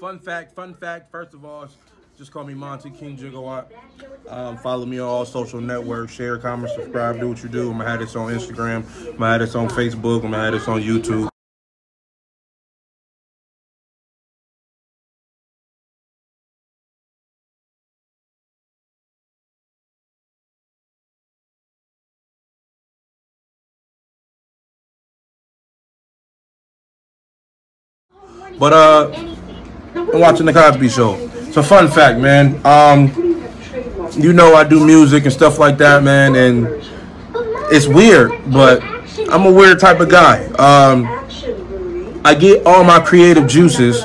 Fun fact, fun fact. First of all, just call me Monte King Gigawatt. Um, follow me on all social networks. Share, comment, subscribe. Do what you do. I'm gonna have this on Instagram. I'm gonna have this on Facebook. I'm gonna have this on YouTube. But uh, I'm watching the Cosby Show. It's a fun fact, man. Um, you know I do music and stuff like that, man, and it's weird, but I'm a weird type of guy. Um, I get all my creative juices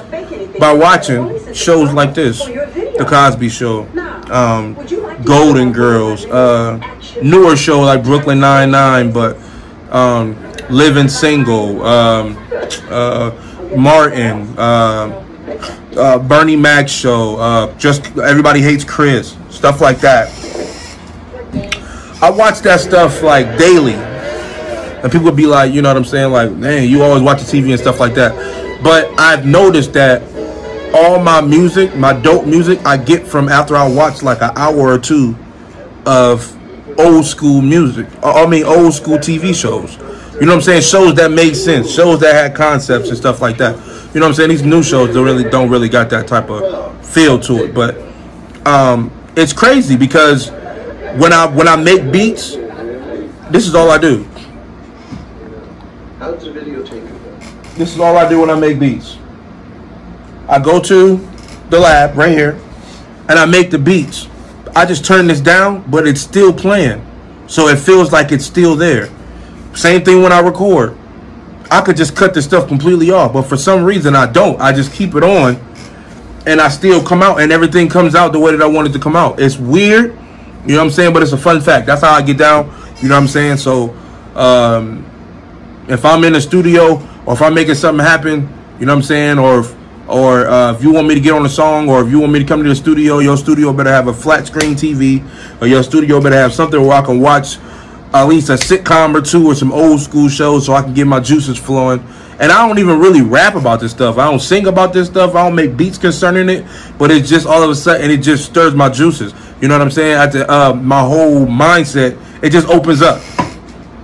by watching shows like this, The Cosby Show, um, Golden Girls, uh, newer show like Brooklyn Nine Nine, but um, Living Single, um, uh, Martin, uh, uh, Bernie Mac show, uh, just everybody hates Chris, stuff like that. I watch that stuff like daily, and people would be like, you know what I'm saying, like, man, you always watch the TV and stuff like that. But I've noticed that all my music, my dope music, I get from after I watch like an hour or two of old school music. I mean, old school TV shows. You know what I'm saying? Shows that make sense, shows that had concepts and stuff like that. You know what I'm saying? These new shows don't really don't really got that type of feel to it. But um, it's crazy because when I when I make beats, this is all I do. How's the video taken? This is all I do when I make beats. I go to the lab right here and I make the beats. I just turn this down, but it's still playing. So it feels like it's still there. Same thing when I record. I could just cut this stuff completely off, but for some reason I don't. I just keep it on and I still come out and everything comes out the way that I want it to come out. It's weird, you know what I'm saying, but it's a fun fact. That's how I get down, you know what I'm saying? So um, if I'm in the studio or if I'm making something happen, you know what I'm saying, or if, or uh, if you want me to get on a song or if you want me to come to the studio, your studio better have a flat screen TV or your studio better have something where I can watch at least a sitcom or two or some old school shows so I can get my juices flowing. And I don't even really rap about this stuff. I don't sing about this stuff. I don't make beats concerning it. But it's just all of a sudden it just stirs my juices. You know what I'm saying? Uh, my whole mindset, it just opens up.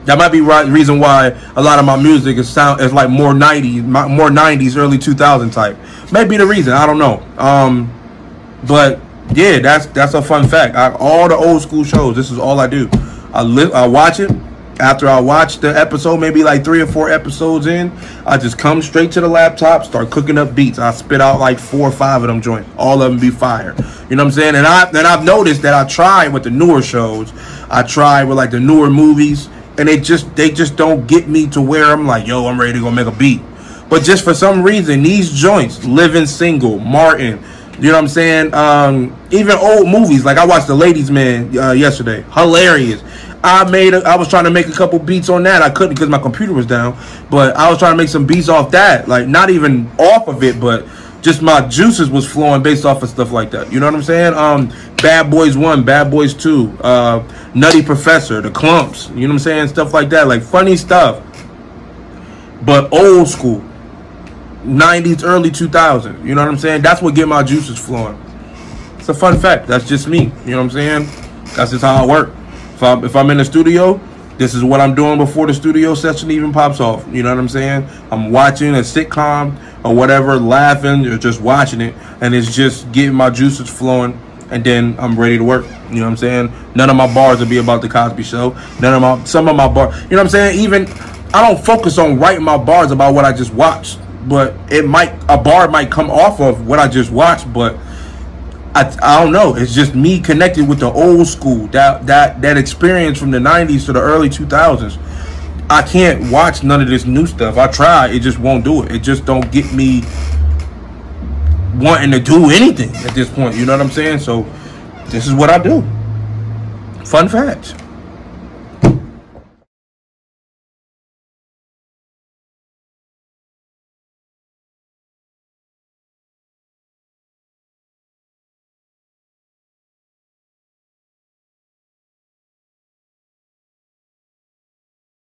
That might be right reason why a lot of my music is sound is like more 90s, more 90s, early 2000 type. Maybe the reason I don't know. Um, but yeah, that's that's a fun fact. I, all the old school shows, this is all I do. I live, I watch it. After I watch the episode, maybe like three or four episodes in, I just come straight to the laptop, start cooking up beats. I spit out like four or five of them joints. All of them be fire. You know what I'm saying? And I and I've noticed that I tried with the newer shows. I tried with like the newer movies, and they just they just don't get me to where I'm like, yo, I'm ready to go make a beat. But just for some reason, these joints, Living Single, Martin, you know what I'm saying? Um, even old movies, like I watched The Ladies Man uh, yesterday, hilarious. I made, a, I was trying to make a couple beats on that. I couldn't because my computer was down, but I was trying to make some beats off that, like not even off of it, but just my juices was flowing based off of stuff like that. You know what I'm saying? Um, Bad Boys One, Bad Boys Two, uh, Nutty Professor, The Klumps. You know what I'm saying? Stuff like that, like funny stuff, but old school. 90s, early 2000s. You know what I'm saying? That's what get my juices flowing. It's a fun fact. That's just me. You know what I'm saying? That's just how I work. If I'm, if I'm in the studio, this is what I'm doing before the studio session even pops off. You know what I'm saying? I'm watching a sitcom or whatever, laughing or just watching it, and it's just getting my juices flowing, and then I'm ready to work. You know what I'm saying? None of my bars will be about the Cosby Show. None of my some of my bars. You know what I'm saying? Even I don't focus on writing my bars about what I just watched but it might a bar might come off of what I just watched, but I, I don't know. It's just me connecting with the old school that that that experience from the '90s to the early 2000s. I can't watch none of this new stuff. I try, it just won't do it. It just don't get me wanting to do anything at this point. You know what I'm saying? So this is what I do. Fun fact.